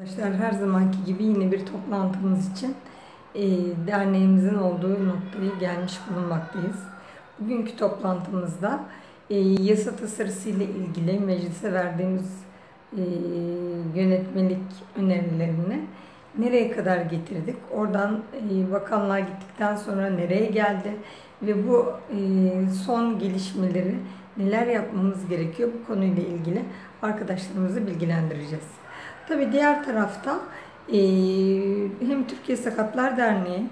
Arkadaşlar her zamanki gibi yine bir toplantımız için e, derneğimizin olduğu noktaya gelmiş bulunmaktayız. Bugünkü toplantımızda e, yasa tasarısı ile ilgili meclise verdiğimiz e, yönetmelik önerilerini nereye kadar getirdik? Oradan e, bakanlığa gittikten sonra nereye geldi? Ve bu e, son gelişmeleri neler yapmamız gerekiyor? Bu konuyla ilgili arkadaşlarımızı bilgilendireceğiz. Tabii diğer tarafta e, hem Türkiye Sakatlar Derneği,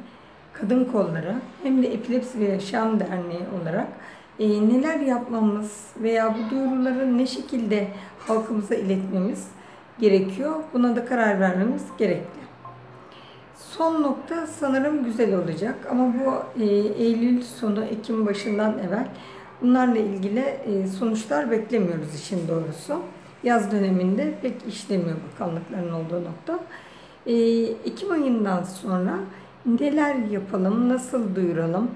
Kadın Kolları hem de Epilepsi ve Yaşam Derneği olarak e, neler yapmamız veya bu duyuruları ne şekilde halkımıza iletmemiz gerekiyor. Buna da karar vermemiz gerekli. Son nokta sanırım güzel olacak ama bu e, Eylül sonu Ekim başından evvel bunlarla ilgili e, sonuçlar beklemiyoruz işin doğrusu. Yaz döneminde pek işlemiyor bakanlıkların olduğu nokta. E, Ekim ayından sonra neler yapalım, nasıl duyuralım,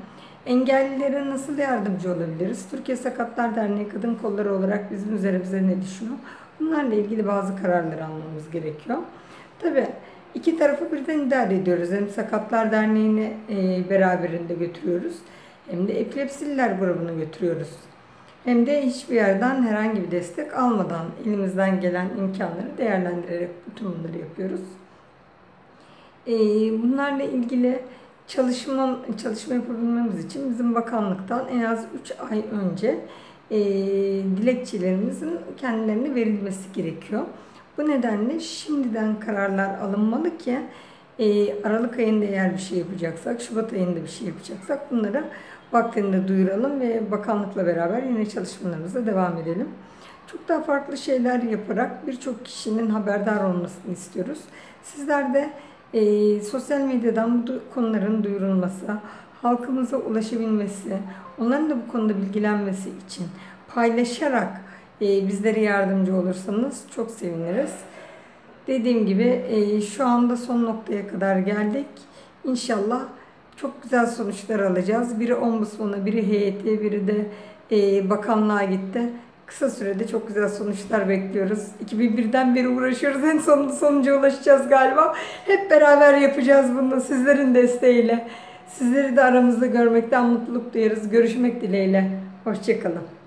engellilere nasıl yardımcı olabiliriz? Türkiye Sakatlar Derneği Kadın Kolları olarak bizim üzerimize ne düşünüyor? Bunlarla ilgili bazı kararlar almamız gerekiyor. Tabii iki tarafı birden idare ediyoruz. Hem Sakatlar Derneği'ni e, beraberinde götürüyoruz hem de epilepsililer grubunu götürüyoruz. Hem de hiçbir yerden herhangi bir destek almadan elimizden gelen imkanları değerlendirerek bütün bunları yapıyoruz. E, bunlarla ilgili çalışma çalışma yapabilmemiz için bizim bakanlıktan en az 3 ay önce e, dilekçelerimizin kendilerine verilmesi gerekiyor. Bu nedenle şimdiden kararlar alınmalı ki e, Aralık ayında eğer bir şey yapacaksak, Şubat ayında bir şey yapacaksak bunları vaktinde duyuralım ve bakanlıkla beraber yine çalışmalarımıza devam edelim. Çok daha farklı şeyler yaparak birçok kişinin haberdar olmasını istiyoruz. Sizler de e, sosyal medyadan bu konuların duyurulması, halkımıza ulaşabilmesi, onların da bu konuda bilgilenmesi için paylaşarak e, bizlere yardımcı olursanız çok seviniriz. Dediğim gibi e, şu anda son noktaya kadar geldik. İnşallah çok güzel sonuçlar alacağız. Biri ombudsmana, biri heyeti, biri de e, bakanlığa gitti. Kısa sürede çok güzel sonuçlar bekliyoruz. 2001'den beri uğraşıyoruz. En sonunda sonuca ulaşacağız galiba. Hep beraber yapacağız bunu sizlerin desteğiyle. Sizleri de aramızda görmekten mutluluk duyarız. Görüşmek dileğiyle. Hoşçakalın.